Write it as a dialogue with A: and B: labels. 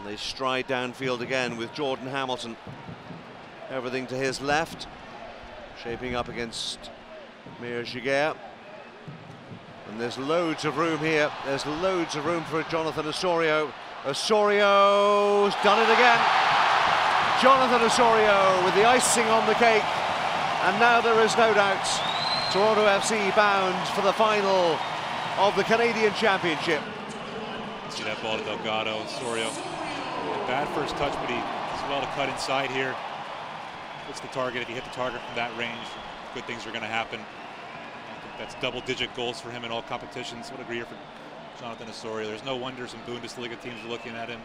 A: And they stride downfield again with Jordan Hamilton. Everything to his left. Shaping up against Mir. And there's loads of room here. There's loads of room for Jonathan Osorio. Osorio's done it again. Jonathan Osorio with the icing on the cake. And now there is no doubt Toronto FC bound for the final of the Canadian Championship.
B: See that ball to Delgado, Osorio. Bad first touch, but he does well to cut inside here. Puts the target. If he hit the target from that range, good things are going to happen. that's double-digit goals for him in all competitions. What a year for Jonathan Osorio. There's no wonder some Bundesliga teams are looking at him.